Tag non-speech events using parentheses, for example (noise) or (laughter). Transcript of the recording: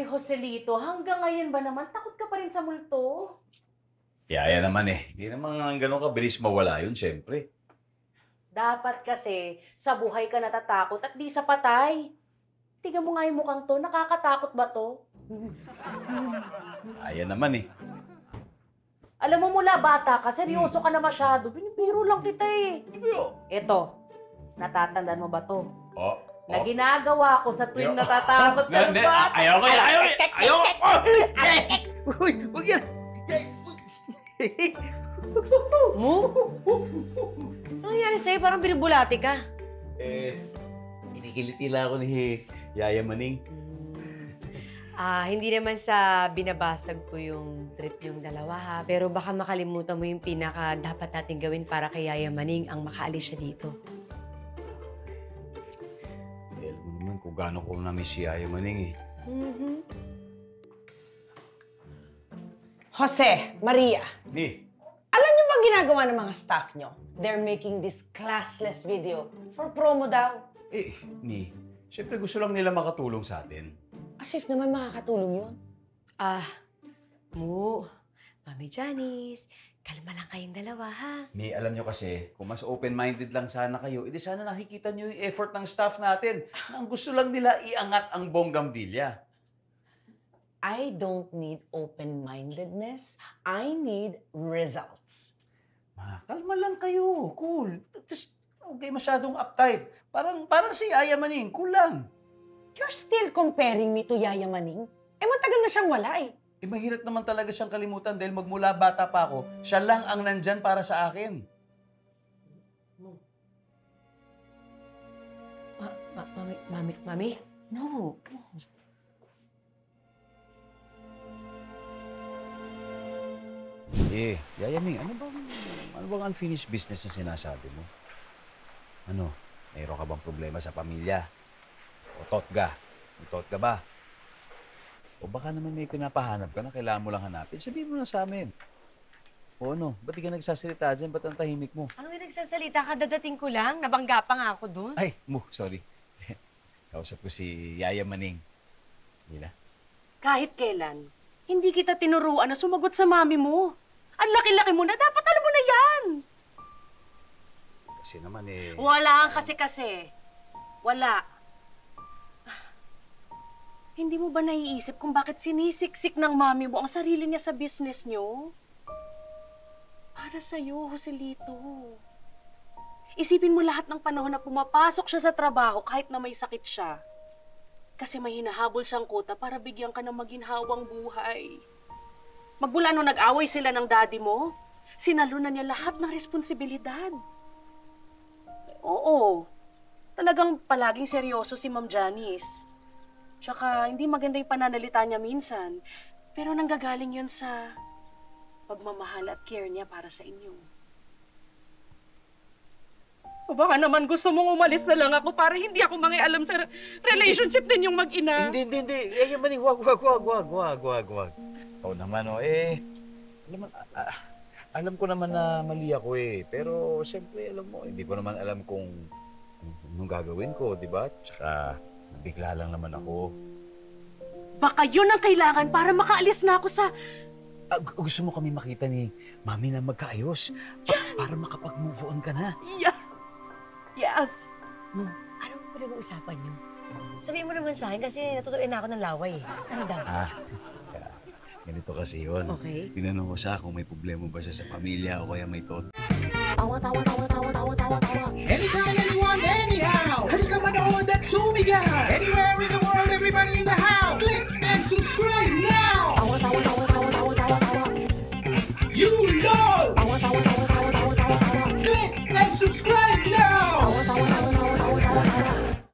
Ay, Joselito, hanggang ngayon ba naman takot ka pa rin sa multo? Yaya naman eh. Hindi naman ganun kabilis mawala yun, syempre. Dapat kasi sa buhay ka natatakot at di sa patay. Tingnan mo nga yung mukhang to, nakakatakot ba to? (laughs) Ayan naman eh. Alam mo mula bata ka, seryoso ka na masyado. Binibiro lang kita eh. Eto, natatandaan mo ba to? Oh. Na ginagawa ko sa tuwing natatakot ka ng bata. ayaw ko yan, ayaw ko yan, ayaw ko. Uy, huwag yan! Mo? Ano nangyari sa'yo? Parang binubulati ka. Eh, kinikiliti lang ako ni Yaya Maning. Ah, hindi naman sa binabasag ko yung trip yung dalawa ha. Pero baka makalimutan mo yung pinaka dapat natin gawin para kay Yaya Maning ang makaalis siya dito. Kung gaano ko na-miss si Yaya Maning eh. Mm-hmm. Jose, Maria, Ni, alam niyo bang ginagawa ng mga staff niyo? They're making this classless video for promo daw. eh, Ni, syempre gusto lang nila makatulong sa atin. As if naman makakatulong yun. Ah, Mo, Mami Janice, kalma lang kayong dalawa ha. Ni, alam nyo kasi, kung mas open-minded lang sana kayo, edi sana nakikita nyo yung effort ng staff natin. Na (laughs) ang gusto lang nila iangat ang Bonggam Villa. I don't need open-mindedness. I need results. Ma, kalma lang kayo. Cool. Just, okay masyadong uptight. Parang, parang si Yaya Maning. Cool lang. You're still comparing me to Yaya Maning? Eh, matagal na siyang wala eh. Eh, mahirap naman talaga siyang kalimutan dahil magmula bata pa ako, siya lang ang nandyan para sa akin. Ma- ma- mami, mami, mami? No. Eh, Yaya Ming, ano bang, ano bang unfinished business na sinasabi mo? Ano, mayroon ka bang problema sa pamilya? O tot ka? May tot ka ba? O baka naman may pinapahanap ka na kailangan mo lang hanapin, sabihin mo na sa amin. O ano, ba't di ka nagsasalita dyan? Ba't ang tahimik mo? Ano yung nagsasalita ka? Dadating ko lang. Nabangga pa nga ako dun. Ay, mo, sorry. (laughs) Kausap ko si Yaya Maning. Na. Kahit kailan, hindi kita tinuruan na sumagot sa mami mo. Ang laki-laki mo na, dapat alam mo na yan. Kasi naman eh... Wala ang kasi-kasi. Wala. Hindi mo ba naiisip kung bakit sinisiksik ng mami mo ang sarili niya sa business niyo? Para sa'yo, Joselito. Isipin mo lahat ng panahon na pumapasok siya sa trabaho kahit na may sakit siya. Kasi may hinahabol siyang kuta para bigyan ka ng maginhawang buhay. Magmula nung nag-away sila ng daddy mo, sinalunan niya lahat ng responsibilidad. Oo. Talagang palaging seryoso si Ma'am Janice. Tsaka hindi maganda yung pananalita niya minsan. Pero nanggagaling yun sa pagmamahal at care niya para sa inyo. O baka naman gusto mong umalis na lang ako para hindi ako mangialam sa re- relationship ninyong mag-ina. Hindi, hindi, hindi. Yaya Maning, wag, wag, wag, wag, wag, wag, wag. Oo naman, oh, eh. Alam ah, ah, alam ko naman na mali ako eh. Pero, siyempre, alam mo, hindi ko naman alam kung kung anong gagawin ko, di ba? Tsaka, bigla lang naman ako. Baka yun ang kailangan para makaalis na ako sa... Gu- gusto mo kami makita ni Mami na magkaayos? Pa- para makapag-move on ka na. Yeah. Yes. Mo, anong pinag-uusapan niyo? Sabihin mo naman sa akin kasi natutuin na ako ng laway eh. Ano daw? Ah, kaya, ganito kasi yun. Okay. Tinanong ko siya kung may problema ba siya sa pamilya o kaya may tot. Anytime, anyone, anyhow. Halika manood at sumigaw. Anywhere